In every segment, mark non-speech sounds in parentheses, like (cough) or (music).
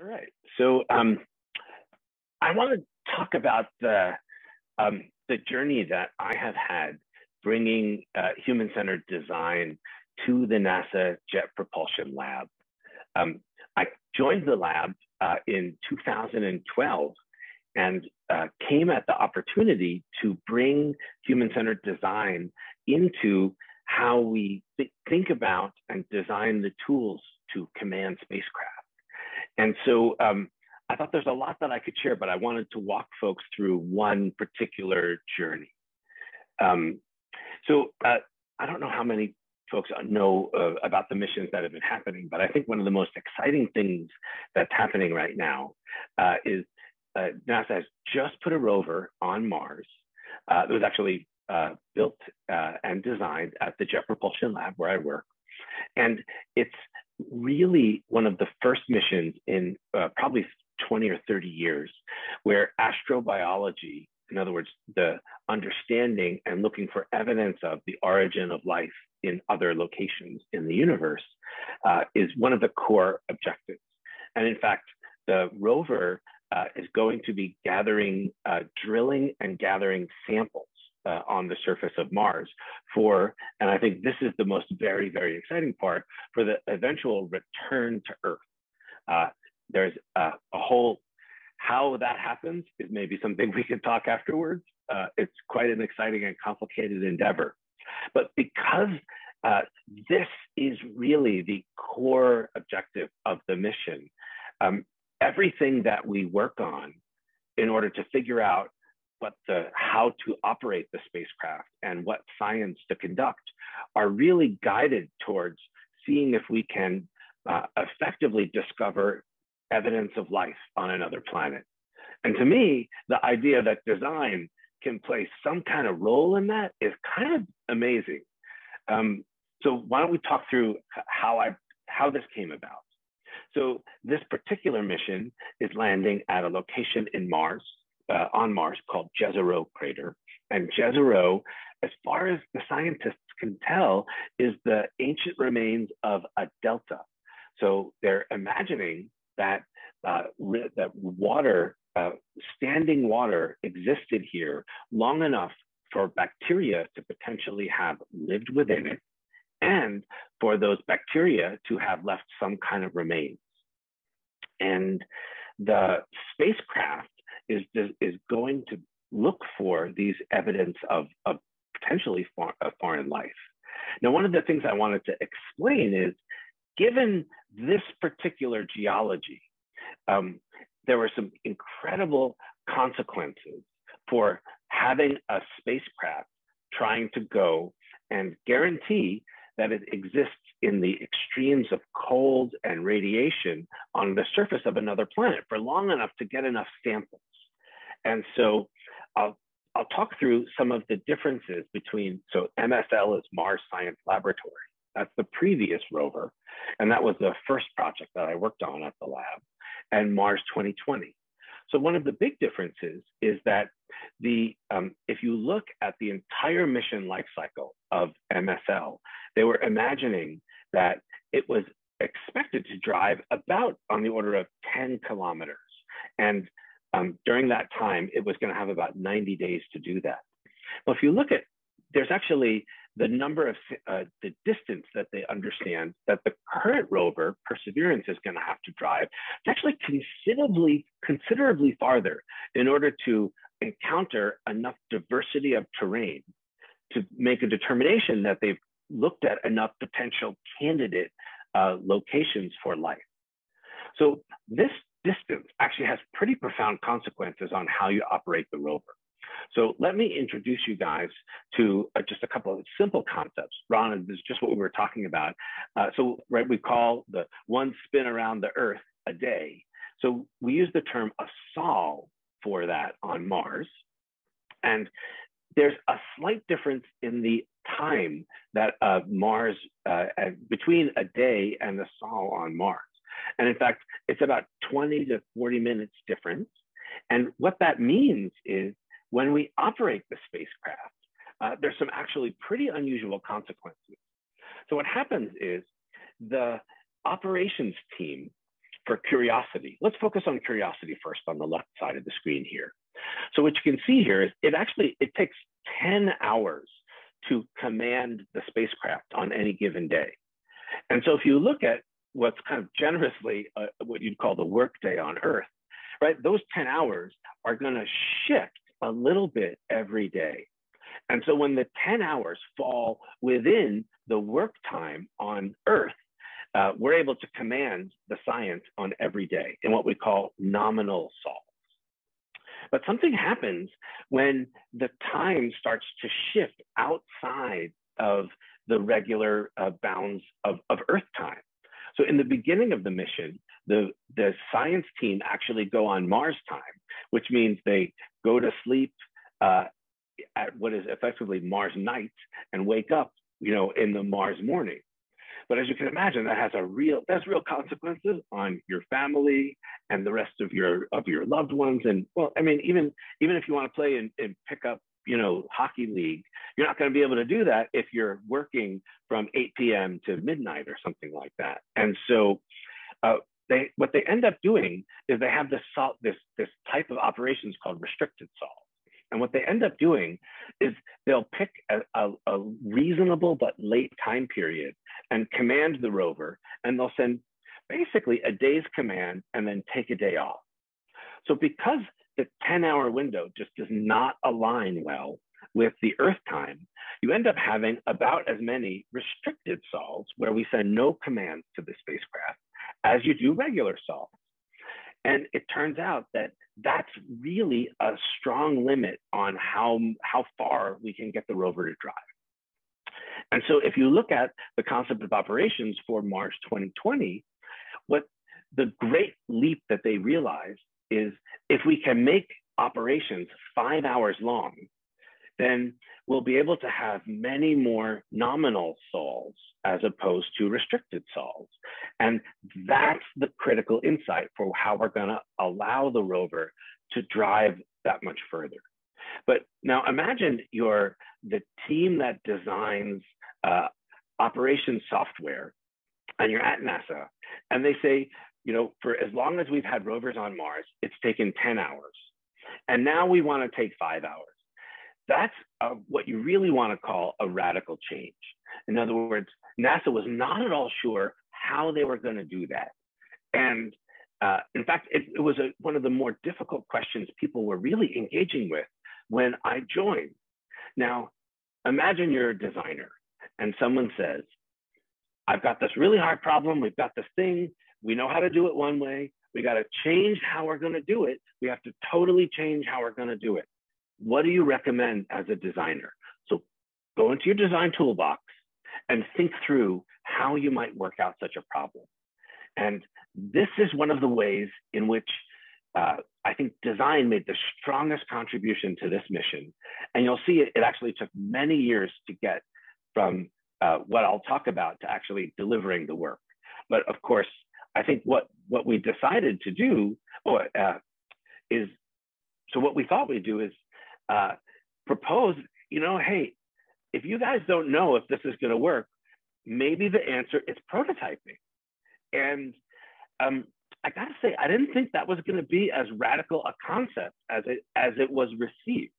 All right. So um, I want to talk about the um, the journey that I have had bringing uh, human-centered design to the NASA Jet Propulsion Lab. Um, I joined the lab uh, in 2012 and uh, came at the opportunity to bring human-centered design into how we th think about and design the tools to command spacecraft. And so um, I thought there's a lot that I could share, but I wanted to walk folks through one particular journey. Um, so uh, I don't know how many folks know uh, about the missions that have been happening, but I think one of the most exciting things that's happening right now uh, is uh, NASA has just put a rover on Mars. Uh, it was actually uh, built and designed at the Jet Propulsion Lab where I work. And it's really one of the first missions in uh, probably 20 or 30 years where astrobiology, in other words, the understanding and looking for evidence of the origin of life in other locations in the universe, uh, is one of the core objectives. And in fact, the rover uh, is going to be gathering, uh, drilling and gathering samples uh, on the surface of Mars for, and I think this is the most very, very exciting part, for the eventual return to Earth. Uh, there's a, a, whole, how that happens is maybe something we can talk afterwards. Uh, it's quite an exciting and complicated endeavor. But because uh, this is really the core objective of the mission, um, everything that we work on in order to figure out what the how to operate the spacecraft and what science to conduct are really guided towards seeing if we can uh, effectively discover evidence of life on another planet. And to me, the idea that design can play some kind of role in that is kind of amazing. Um, so why don't we talk through how I how this came about? So this particular mission is landing at a location in Mars uh, on Mars called Jezero crater. And Jezero, as far as the scientists can tell, is the ancient remains of a delta. So they're imagining that uh, that water, uh, standing water, existed here long enough for bacteria to potentially have lived within it, and for those bacteria to have left some kind of remains. And the spacecraft is, is going to look for these evidence of, of potentially far, foreign life. Now, one of the things I wanted to explain is given this particular geology, um, there were some incredible consequences for having a spacecraft trying to go and guarantee that it exists in the extremes of cold and radiation on the surface of another planet for long enough to get enough samples. And so I'll, I'll talk through some of the differences between, so MSL is Mars Science Laboratory. That's the previous rover. And that was the first project that I worked on at the lab and Mars 2020. So one of the big differences is that the um, if you look at the entire mission life cycle of MSL, they were imagining that it was expected to drive about on the order of 10 kilometers. And um, during that time, it was going to have about 90 days to do that. Well, if you look at, there's actually the number of uh, the distance that they understand that the current rover Perseverance is going to have to drive. It's actually considerably considerably farther in order to encounter enough diversity of terrain to make a determination that they've looked at enough potential candidate uh, locations for life. So this distance actually has pretty profound consequences on how you operate the rover. So let me introduce you guys to uh, just a couple of simple concepts. Ron, this is just what we were talking about. Uh, so right, we call the one spin around the Earth a day. So we use the term a sol for that on Mars. And there's a slight difference in the time that uh, Mars, uh, between a day and a sol on Mars. And in fact, it's about 20 to 40 minutes difference. And what that means is when we operate the spacecraft, uh, there's some actually pretty unusual consequences. So what happens is the operations team for curiosity. Let's focus on curiosity first on the left side of the screen here. So what you can see here is it actually, it takes 10 hours to command the spacecraft on any given day. And so if you look at what's kind of generously uh, what you'd call the workday on Earth, right? Those 10 hours are going to shift a little bit every day. And so when the 10 hours fall within the work time on Earth, uh, we're able to command the science on every day in what we call nominal sols. But something happens when the time starts to shift outside of the regular uh, bounds of, of Earth time. So in the beginning of the mission, the, the science team actually go on Mars time, which means they go to sleep uh, at what is effectively Mars night and wake up, you know, in the Mars morning. But as you can imagine, that has a real that's real consequences on your family and the rest of your of your loved ones. And well, I mean, even even if you want to play and, and pick up, you know, hockey league, you're not going to be able to do that if you're working from 8 p.m. to midnight or something like that. And so uh, they what they end up doing is they have this salt, this this type of operations called restricted sol. And what they end up doing is they'll pick a, a, a, reasonable but late time period and command the rover, and they'll send basically a day's command and then take a day off. So because the 10 hour window just does not align well with the Earth time, you end up having about as many restricted sols where we send no commands to the spacecraft as you do regular sols. And it turns out that that's really a strong limit on how, how far we can get the rover to drive. And so if you look at the concept of operations for Mars 2020, what the great leap that they realized is if we can make operations five hours long, then we'll be able to have many more nominal sols as opposed to restricted sols. And that's the critical insight for how we're going to allow the rover to drive that much further. But now imagine you're the team that designs uh, software and you're at NASA and they say, you know, for as long as we've had rovers on Mars, it's taken 10 hours. And now we want to take five hours. That's what you really want to call a radical change. In other words, NASA was not at all sure how they were going to do that. And uh, in fact, it, it was a, one of the more difficult questions people were really engaging with when I joined. Now, imagine you're a designer and someone says, I've got this really hard problem. We've got this thing. We know how to do it one way. We got to change how we're going to do it. We have to totally change how we're going to do it. What do you recommend as a designer? So go into your design toolbox and think through how you might work out such a problem. And this is one of the ways in which uh, I think design made the strongest contribution to this mission. And you'll see it, it actually took many years to get from uh, what I'll talk about to actually delivering the work. But of course, I think what, what we decided to do oh, uh, is, so what we thought we'd do is uh, propose, you know, hey, if you guys don't know if this is going to work, maybe the answer is prototyping. And um, I got to say, I didn't think that was going to be as radical a concept as it as it was received.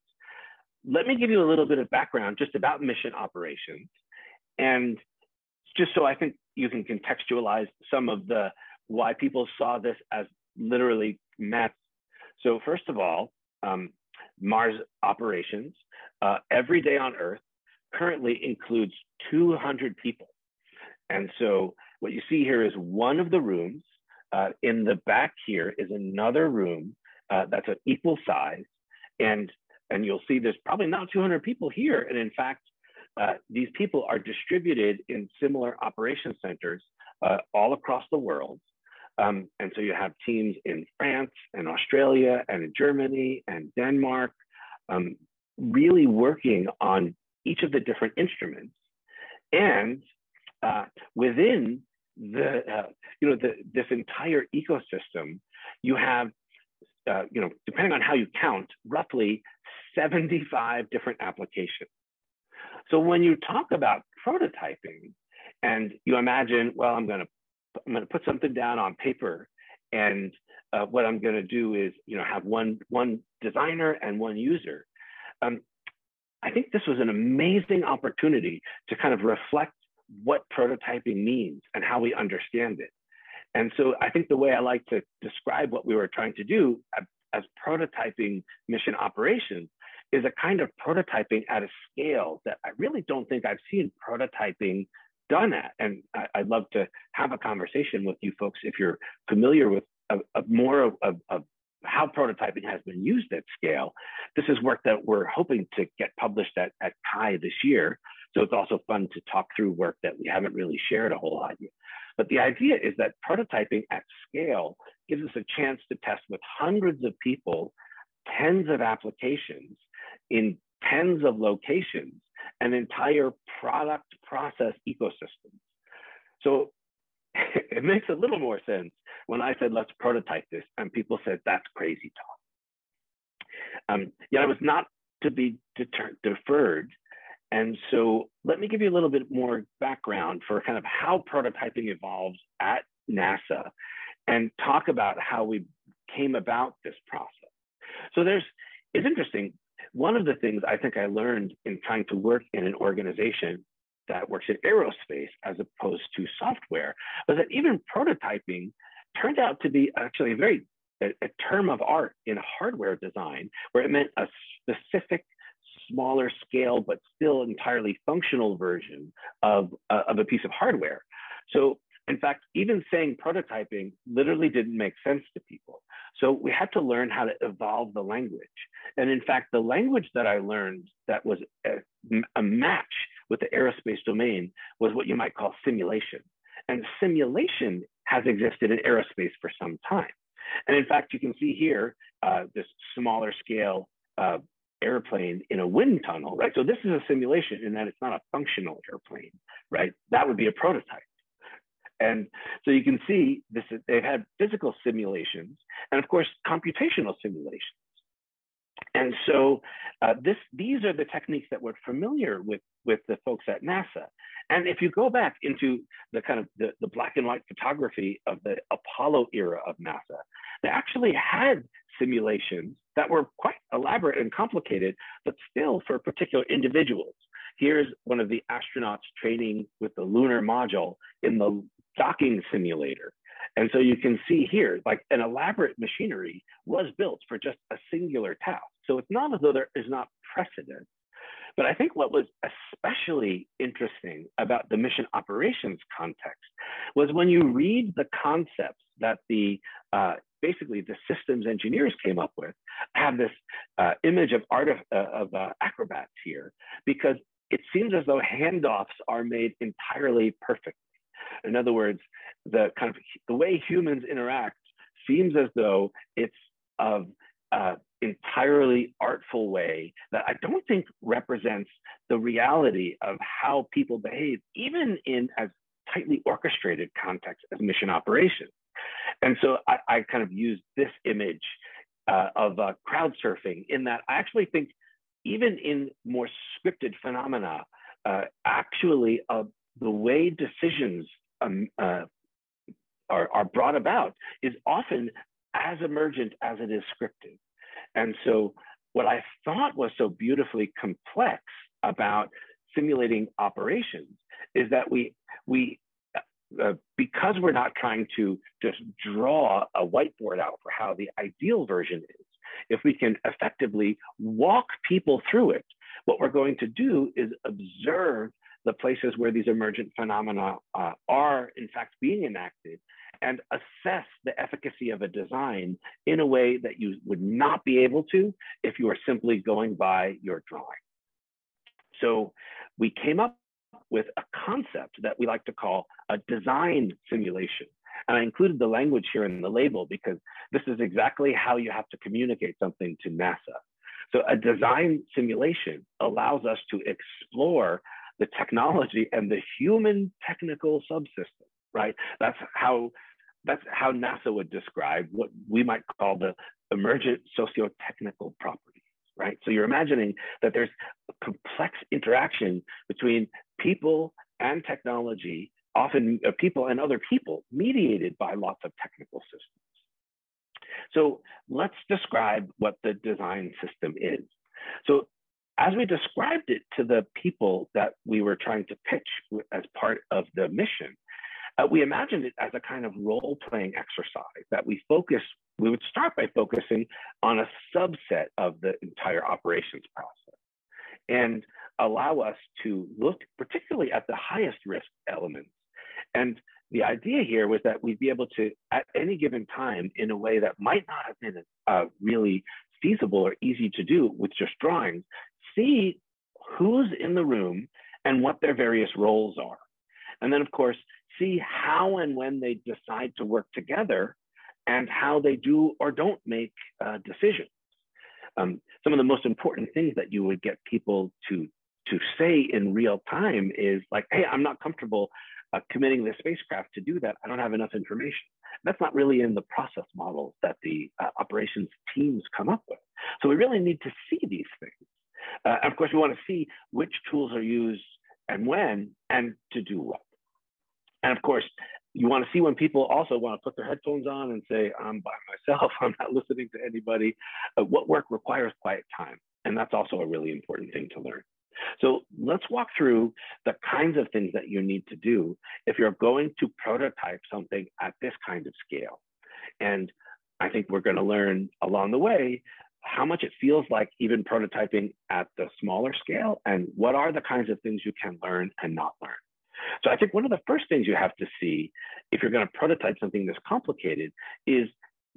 Let me give you a little bit of background just about mission operations, and just so I think you can contextualize some of the why people saw this as literally math. So first of all, um, Mars operations uh, every day on Earth currently includes 200 people. And so what you see here is one of the rooms. Uh, in the back here is another room uh, that's an equal size. And, and you'll see there's probably not 200 people here. And in fact, uh, these people are distributed in similar operation centers uh, all across the world. Um, and so you have teams in France and Australia and in Germany and Denmark, um, really working on each of the different instruments. And uh, within the, uh, you know, the, this entire ecosystem, you have, uh, you know, depending on how you count, roughly 75 different applications. So when you talk about prototyping and you imagine, well, I'm going to I'm going to put something down on paper and uh, what I'm going to do is, you know, have one one designer and one user. Um, I think this was an amazing opportunity to kind of reflect what prototyping means and how we understand it. And so I think the way I like to describe what we were trying to do as prototyping mission operations is a kind of prototyping at a scale that I really don't think I've seen prototyping done at. And I, would love to have a conversation with you folks if you're familiar with a, a more of, of, of how prototyping has been used at scale. This is work that we're hoping to get published at, at CHI this year. So it's also fun to talk through work that we haven't really shared a whole lot yet. But the idea is that prototyping at scale gives us a chance to test with hundreds of people, tens of applications in tens of locations, an entire product process ecosystem. So (laughs) it makes a little more sense when I said, let's prototype this, and people said, that's crazy talk. Um, yet it was not to be deter- deferred. And so let me give you a little bit more background for kind of how prototyping evolves at NASA and talk about how we came about this process. So there's, it's interesting. One of the things I think I learned in trying to work in an organization that works in aerospace as opposed to software was that even prototyping turned out to be actually a very a, a term of art in hardware design where it meant a specific smaller scale but still entirely functional version of, uh, of a piece of hardware so in fact, even saying prototyping literally didn't make sense to people. So we had to learn how to evolve the language. And in fact, the language that I learned that was a, a match with the aerospace domain was what you might call simulation. And simulation has existed in aerospace for some time. And in fact, you can see here uh, this smaller scale uh, airplane in a wind tunnel, right? So this is a simulation in that it's not a functional airplane, right? That would be a prototype. And so you can see this, they've had physical simulations and of course, computational simulations. And so uh, this, these are the techniques that we're familiar with, with the folks at NASA. And if you go back into the kind of the, the black and white photography of the Apollo era of NASA, they actually had simulations that were quite elaborate and complicated, but still for particular individuals. Here's one of the astronauts training with the lunar module in the docking simulator. And so you can see here, like an elaborate machinery was built for just a singular task. So it's not as though there is not precedent. But I think what was especially interesting about the mission operations context was when you read the concepts that the uh, basically the systems engineers came up with, have this uh, image of art of, uh, of uh, acrobats here, because it seems as though handoffs are made entirely perfect in other words, the kind of the way humans interact seems as though it's of uh, entirely artful way that I don't think represents the reality of how people behave, even in as tightly orchestrated context as mission operations. And so I, I kind of use this image uh, of uh, crowd surfing in that I actually think even in more scripted phenomena, uh, actually uh, the way decisions um, uh, are, are brought about is often as emergent as it is scripted. And so what I thought was so beautifully complex about simulating operations is that we, we uh, because we're not trying to just draw a whiteboard out for how the ideal version is, if we can effectively walk people through it, what we're going to do is observe the places where these emergent phenomena uh, are in fact being enacted and assess the efficacy of a design in a way that you would not be able to if you were simply going by your drawing. So we came up with a concept that we like to call a design simulation. And I included the language here in the label because this is exactly how you have to communicate something to NASA. So a design simulation allows us to explore the technology and the human technical subsystem, right? That's how that's how NASA would describe what we might call the emergent socio-technical properties, right? So you're imagining that there's a complex interaction between people and technology, often uh, people and other people, mediated by lots of technical systems. So let's describe what the design system is. So as we described it to the people that we were trying to pitch as part of the mission, uh, we imagined it as a kind of role playing exercise that we focus, we would start by focusing on a subset of the entire operations process and allow us to look particularly at the highest risk elements. And the idea here was that we'd be able to, at any given time, in a way that might not have been really feasible or easy to do with just drawings, see who's in the room and what their various roles are. And then, of course, see how and when they decide to work together and how they do or don't make uh, decisions. Um, some of the most important things that you would get people to to say in real time is like, hey, I'm not comfortable uh, committing the spacecraft to do that. I don't have enough information. That's not really in the process models that the uh, operations teams come up with. So we really need to see these things. Uh, of course, we want to see which tools are used and when and to do what. And of course, you want to see when people also want to put their headphones on and say, I'm by myself, (laughs) I'm not listening to anybody. Uh, what work requires quiet time? And that's also a really important thing to learn. So let's walk through the kinds of things that you need to do if you're going to prototype something at this kind of scale. And I think we're going to learn along the way how much it feels like even prototyping at the smaller scale and what are the kinds of things you can learn and not learn. So I think one of the first things you have to see if you're going to prototype something this complicated is,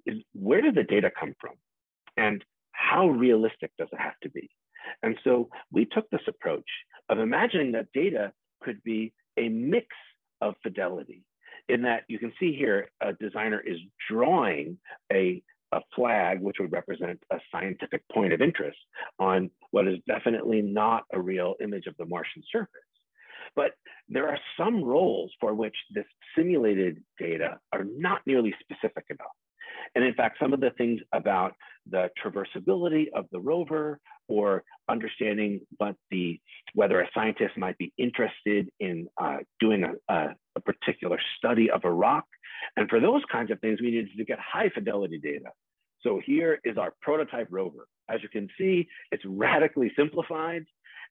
is where did the data come from? And how realistic does it have to be? And so we took this approach of imagining that data could be a mix of fidelity in that you can see here a designer is drawing a, a flag which would represent a scientific point of interest on what is definitely not a real image of the Martian surface. But there are some roles for which this simulated data are not nearly specific enough. And in fact, some of the things about the traversability of the rover or understanding what the whether a scientist might be interested in uh, doing a, a, a particular study of a rock. And for those kinds of things, we needed to get high fidelity data. So here is our prototype rover. As you can see, it's radically simplified.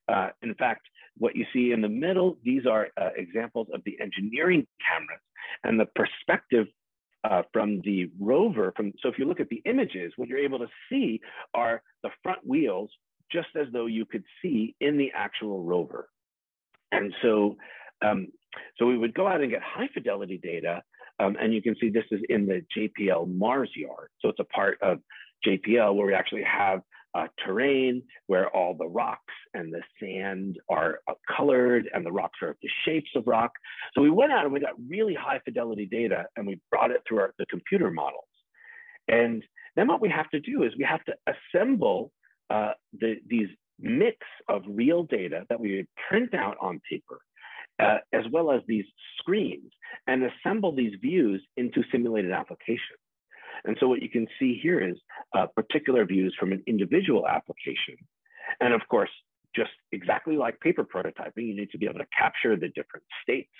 Uh, in fact, what you see in the middle, these are uh, examples of the engineering cameras and the perspective uh, from the rover. From So if you look at the images, what you're able to see are the front wheels, just as though you could see in the actual rover. And so, um, so we would go out and get high fidelity data. Um, and you can see this is in the JPL Mars yard. So it's a part of JPL where we actually have uh, terrain where all the rocks and the sand are uh, colored and the rocks are the shapes of rock. So we went out and we got really high fidelity data and we brought it through our, the computer models. And then what we have to do is we have to assemble uh, the, these mix of real data that we would print out on paper, uh, as well as these screens, and assemble these views into simulated applications. And so what you can see here is uh, particular views from an individual application. And of course, just exactly like paper prototyping, you need to be able to capture the different states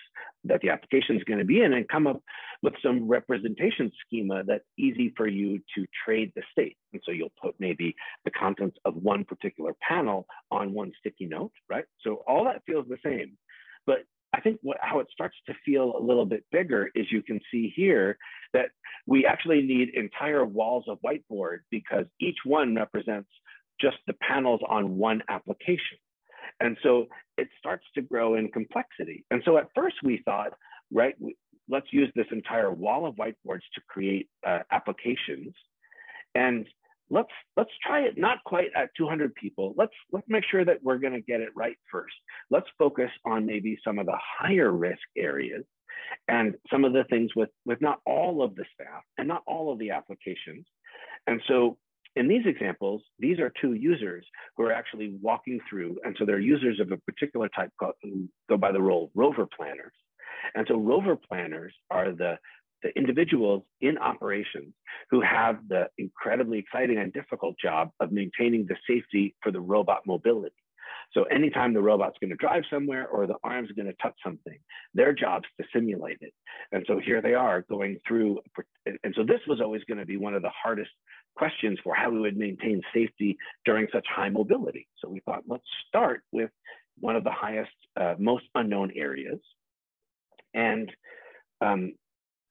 that the application is going to be in and come up with some representation schema that's easy for you to trade the state. And so you'll put maybe the contents of one particular panel on one sticky note, right? So all that feels the same. But I think what, how it starts to feel a little bit bigger is you can see here that we actually need entire walls of whiteboard because each one represents just the panels on one application. And so it starts to grow in complexity. And so at first we thought, right, let's use this entire wall of whiteboards to create uh, applications. And let's let's try it not quite at 200 people. Let's let's make sure that we're going to get it right first. Let's focus on maybe some of the higher risk areas and some of the things with with not all of the staff and not all of the applications. And so in these examples these are two users who are actually walking through and so they're users of a particular type called, who go by the role rover planners. And so rover planners are the the individuals in operations who have the incredibly exciting and difficult job of maintaining the safety for the robot mobility. So anytime the robot's going to drive somewhere or the arm's going to touch something, their job's to simulate it. And so here they are going through, and so this was always going to be one of the hardest questions for how we would maintain safety during such high mobility. So we thought, let's start with one of the highest, uh, most unknown areas. And um,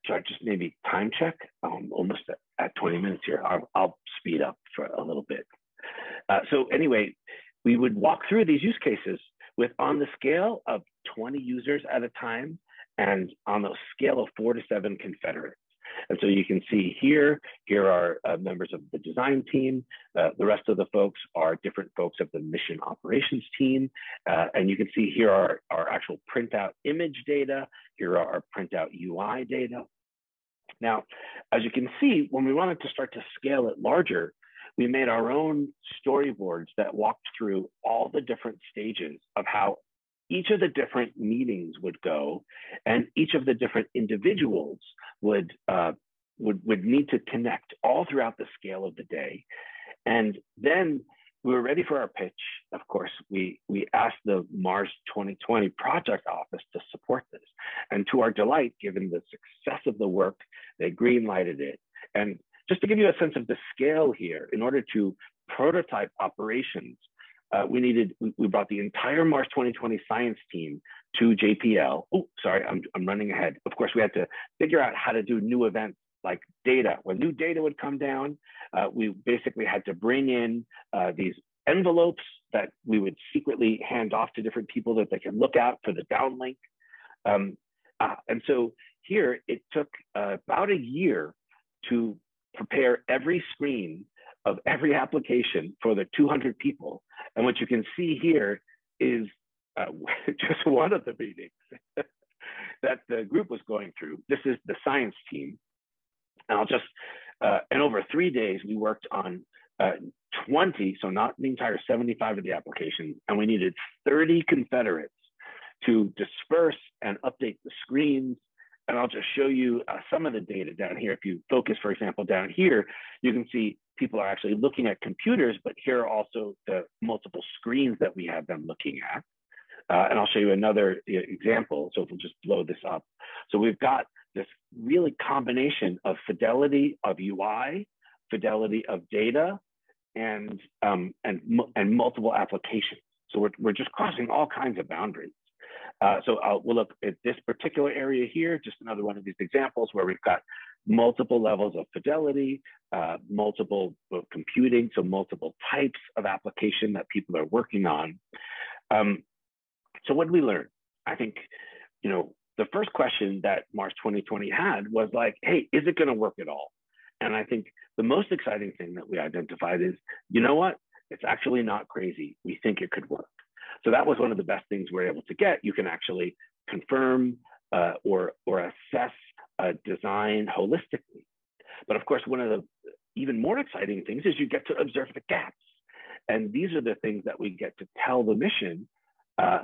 so I just maybe time check, um, almost at, at 20 minutes here. I'll, I'll, speed up for a little bit. Uh, so anyway, we would walk through these use cases with on the scale of 20 users at a time and on the scale of four to seven Confederates. And so you can see here, here are uh, members of the design team. Uh, the rest of the folks are different folks of the mission operations team. Uh, and you can see here are our actual printout image data. Here are our printout UI data. Now, as you can see, when we wanted to start to scale it larger, we made our own storyboards that walked through all the different stages of how each of the different meetings would go and each of the different individuals would uh, would would need to connect all throughout the scale of the day. And then we were ready for our pitch of course we we asked the mars 2020 project office to support this and to our delight given the success of the work they green lighted it and just to give you a sense of the scale here, in order to prototype operations, uh, we needed, we, we, brought the entire Mars 2020 science team to JPL. Oh, sorry, I'm, I'm running ahead. Of course, we had to figure out how to do new events like data. When new data would come down, uh, we basically had to bring in uh, these envelopes that we would secretly hand off to different people that they could look at for the downlink. Um, uh, and so here it took uh, about a year to prepare every screen of every application for the 200 people. And what you can see here is uh, (laughs) just one of the meetings (laughs) that the group was going through. This is the science team. And I'll just, uh, and over three days, we worked on uh, 20, so not the entire 75 of the application, and we needed 30 Confederates to disperse and update the screens and I'll just show you uh, some of the data down here. If you focus, for example, down here, you can see people are actually looking at computers, but here are also the multiple screens that we have them looking at. Uh, and I'll show you another example. So if we'll just blow this up. So we've got this really combination of fidelity of UI, fidelity of data, and, um, and, and multiple applications. So we're, we're just crossing all kinds of boundaries. Uh, so I'll, we'll look at this particular area here, just another one of these examples where we've got multiple levels of fidelity, uh, multiple computing, so multiple types of application that people are working on. Um, so what did we learn? I think, you know, the first question that Mars 2020 had was like, hey, is it going to work at all? And I think the most exciting thing that we identified is, you know what? It's actually not crazy. We think it could work. So that was one of the best things we're able to get. You can actually confirm uh, or, or assess a design holistically. But of course, one of the even more exciting things is you get to observe the gaps. And these are the things that we get to tell the mission. Uh,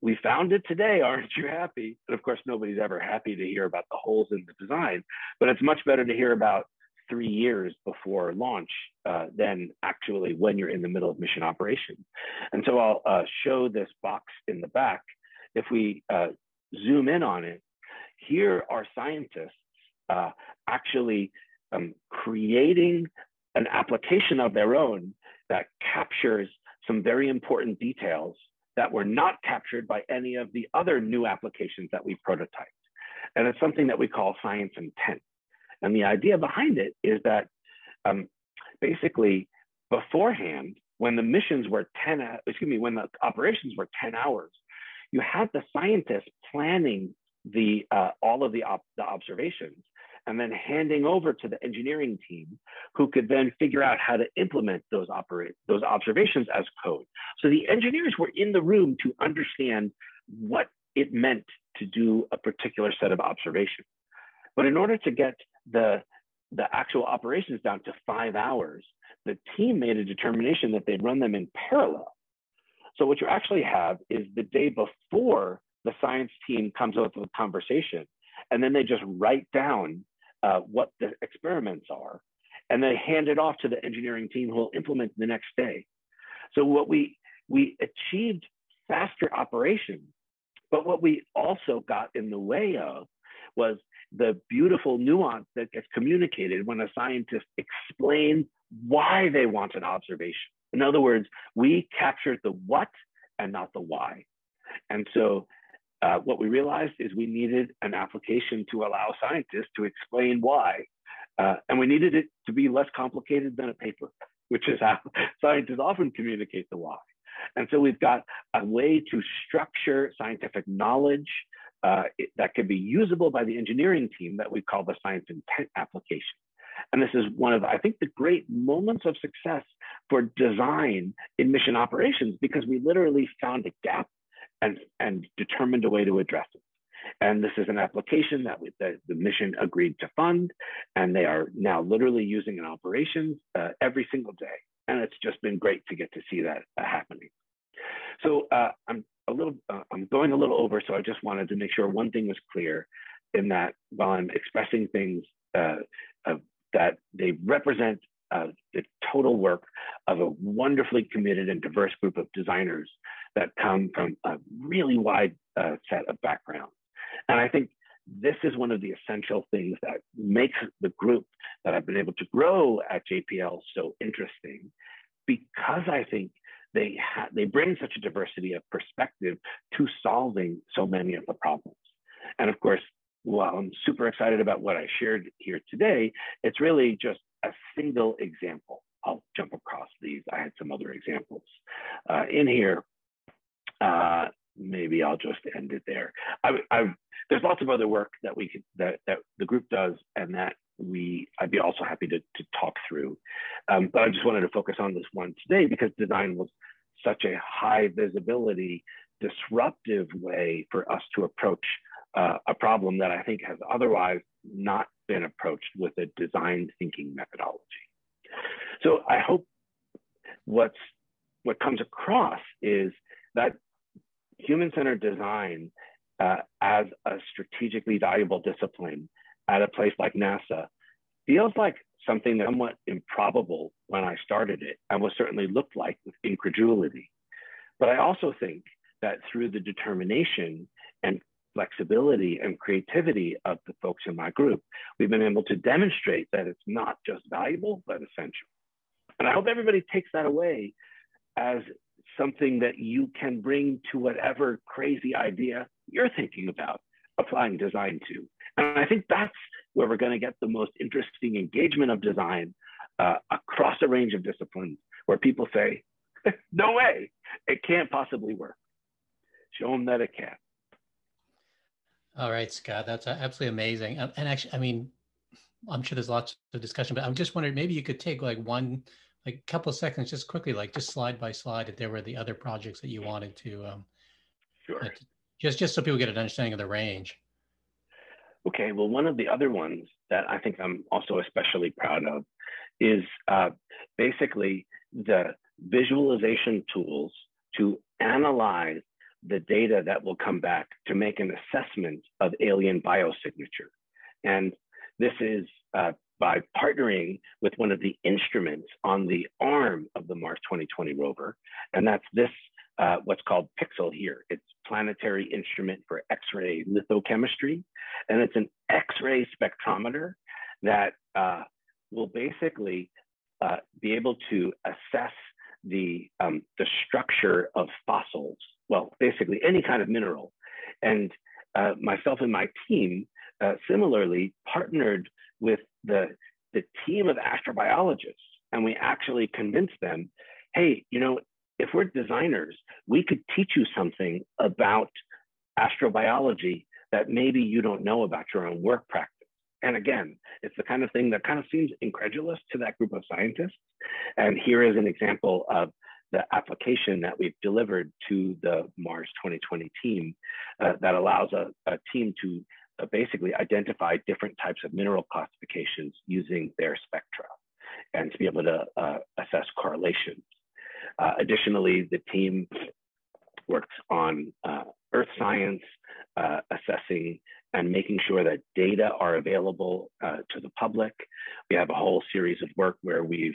we found it today, aren't you happy? And of course, nobody's ever happy to hear about the holes in the design, but it's much better to hear about three years before launch uh, than actually when you're in the middle of mission operations. And so I'll uh, show this box in the back. If we uh, zoom in on it, here are scientists uh, actually um, creating an application of their own that captures some very important details that were not captured by any of the other new applications that we prototyped. And it's something that we call science intent. And the idea behind it is that um, basically beforehand, when the missions were 10, excuse me, when the operations were 10 hours, you had the scientists planning the uh, all of the, op the observations and then handing over to the engineering team who could then figure out how to implement those operate those observations as code. So the engineers were in the room to understand what it meant to do a particular set of observations. But in order to get the, the actual operations down to five hours, the team made a determination that they'd run them in parallel. So what you actually have is the day before the science team comes up with a conversation, and then they just write down uh, what the experiments are, and they hand it off to the engineering team who will implement the next day. So what we we achieved faster operation, But what we also got in the way of was the beautiful nuance that gets communicated when a scientist explains why they want an observation. In other words, we captured the what and not the why. And so uh, what we realized is we needed an application to allow scientists to explain why. Uh, and we needed it to be less complicated than a paper, which is how (laughs) scientists often communicate the why. And so we've got a way to structure scientific knowledge uh, that can be usable by the engineering team that we call the science intent application. And this is one of, I think, the great moments of success for design in mission operations because we literally found a gap and, and determined a way to address it. And this is an application that we, the, the mission agreed to fund, and they are now literally using in operations uh, every single day. And it's just been great to get to see that uh, happening. So uh, I'm a little, uh, I'm going a little over, so I just wanted to make sure one thing was clear in that while I'm expressing things uh, that they represent uh, the total work of a wonderfully committed and diverse group of designers that come from a really wide uh, set of backgrounds. And I think this is one of the essential things that makes the group that I've been able to grow at JPL so interesting, because I think they they bring such a diversity of perspective to solving so many of the problems. And of course, while I'm super excited about what I shared here today, it's really just a single example. I'll jump across these. I had some other examples uh, in here. Uh, maybe I'll just end it there. I, I, there's lots of other work that we could, that, that the group does and that we I'd be also happy to, to talk through. Um, but I just wanted to focus on this one today because design was such a high visibility, disruptive way for us to approach uh, a problem that I think has otherwise not been approached with a design thinking methodology. So I hope what's what comes across is that human-centered design uh, as a strategically valuable discipline at a place like NASA feels like something somewhat improbable when I started it and was certainly looked like with incredulity. But I also think that through the determination and flexibility and creativity of the folks in my group, we've been able to demonstrate that it's not just valuable, but essential. And I hope everybody takes that away as something that you can bring to whatever crazy idea you're thinking about applying design to. And I think that's where we're going to get the most interesting engagement of design uh, across a range of disciplines where people say, (laughs) no way, it can't possibly work. Show them that it can. All right, Scott, that's absolutely amazing. And actually, I mean, I'm sure there's lots of discussion, but I'm just wondering maybe you could take like one, a couple of seconds, just quickly, like just slide by slide, if there were the other projects that you wanted to, um, sure. Uh, just just so people get an understanding of the range. Okay, well, one of the other ones that I think I'm also especially proud of is uh, basically the visualization tools to analyze the data that will come back to make an assessment of alien biosignature. And this is uh, by partnering with one of the instruments on the arm of the Mars 2020 rover. And that's this, uh, what's called PIXL here. It's Planetary Instrument for X-ray Lithochemistry. And it's an X-ray spectrometer that uh, will basically uh, be able to assess the, um, the structure of fossils well, basically any kind of mineral. And uh, myself and my team uh, similarly partnered with the, the team of astrobiologists, and we actually convinced them, hey, you know, if we're designers, we could teach you something about astrobiology that maybe you don't know about your own work practice. And again, it's the kind of thing that kind of seems incredulous to that group of scientists. And here is an example of the application that we've delivered to the Mars 2020 team uh, that allows a, a team to basically identify different types of mineral classifications using their spectra and to be able to uh, assess correlations. Uh, additionally, the team works on uh, earth science, uh, assessing and making sure that data are available to the public. We have a whole series of work where we've,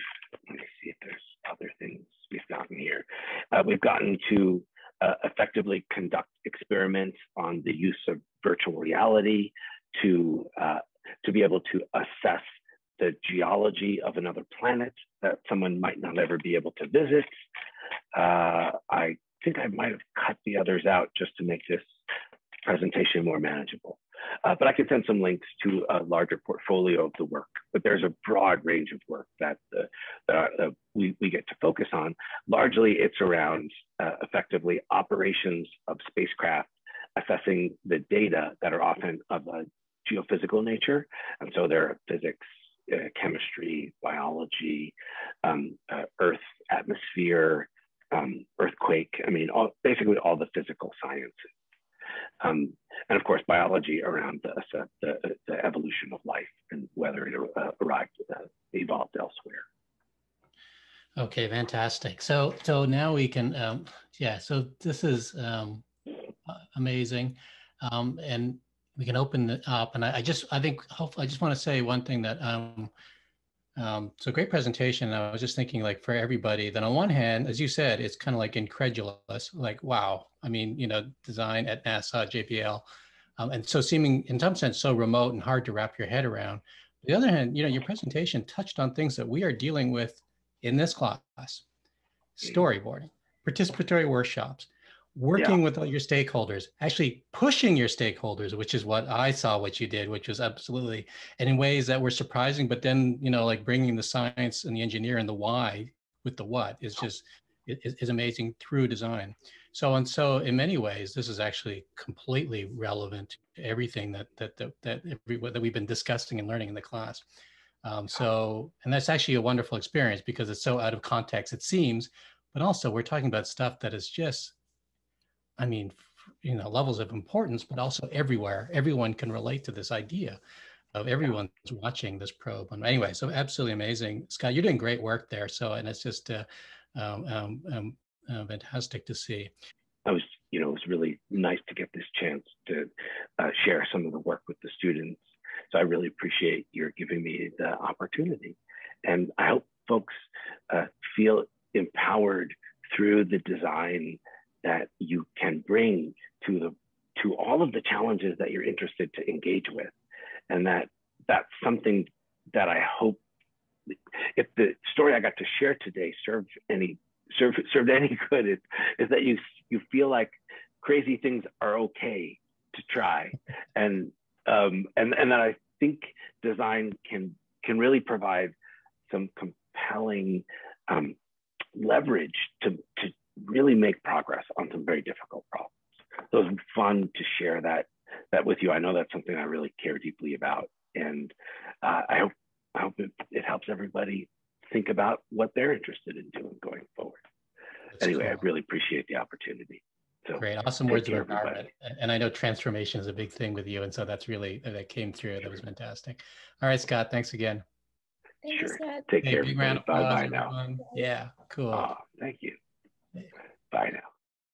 let me see if there's other things. we've gotten here. Uh, we've gotten to uh, effectively conduct experiments on the use of virtual reality to, uh, to be able to assess the geology of another planet that someone might not ever be able to visit. Uh, I think I might have cut the others out just to make this presentation more manageable. Uh, but I can send some links to a larger portfolio of the work. But there's a broad range of work that, uh, that uh, we, we get to focus on. Largely, it's around uh, effectively operations of spacecraft, assessing the data that are often of a geophysical nature. And so there are physics, uh, chemistry, biology, um, uh, Earth atmosphere, um, earthquake. I mean, all, basically all the physical sciences. Um, and of course, biology around the, the, the, evolution of life and whether it uh, arrived, uh, evolved elsewhere. Okay, fantastic. So, so now we can, um, yeah. So this is um, amazing, um, and we can open it up. And I, I just, I think, hopefully, I just want to say one thing that um, um, so great presentation. I was just thinking like for everybody that on one hand, as you said, it's kind of like incredulous, like, wow, I mean, you know, design at NASA, JPL, um, and so seeming in some sense so remote and hard to wrap your head around. On the other hand, you know, your presentation touched on things that we are dealing with in this class, storyboarding, participatory workshops, working yeah. with all your stakeholders, actually pushing your stakeholders, which is what I saw what you did, which was absolutely, and in ways that were surprising, but then, you know, like bringing the science and the engineer and the why with the what is just, is, is amazing through design. So, and so in many ways, this is actually completely relevant to everything that, that, that, that, every, that we've been discussing and learning in the class. Um, so, and that's actually a wonderful experience because it's so out of context, it seems, but also we're talking about stuff that is just I mean, you know, levels of importance, but also everywhere. Everyone can relate to this idea of everyone's watching this probe. And anyway, so absolutely amazing, Scott. You're doing great work there. So, and it's just uh, um, um, um, uh, fantastic to see. I was, you know, it was really nice to get this chance to uh, share some of the work with the students. So I really appreciate your giving me the opportunity, and I hope folks uh, feel empowered through the design that you can bring to the to all of the challenges that you're interested to engage with. And that that's something that i hope if the story i got to share today served any served served any good is, is that you you feel like crazy things are okay to try. And um and and that i think design can can really provide some compelling um, leverage to to really make progress on some very difficult problems. So it's fun to share that that with you. I know that's something I really care deeply about, and uh, I hope I hope it, it, helps everybody think about what they're interested in doing going forward. That's anyway, cool. I really appreciate the opportunity. So, Great, awesome words of empowerment. And I know transformation is a big thing with you, and so that's really that came through. That was fantastic. All right, Scott, thanks again. Thank sure. Take hey, care. Big round of applause, bye bye now. Yeah, cool. Oh, thank you. Bye now.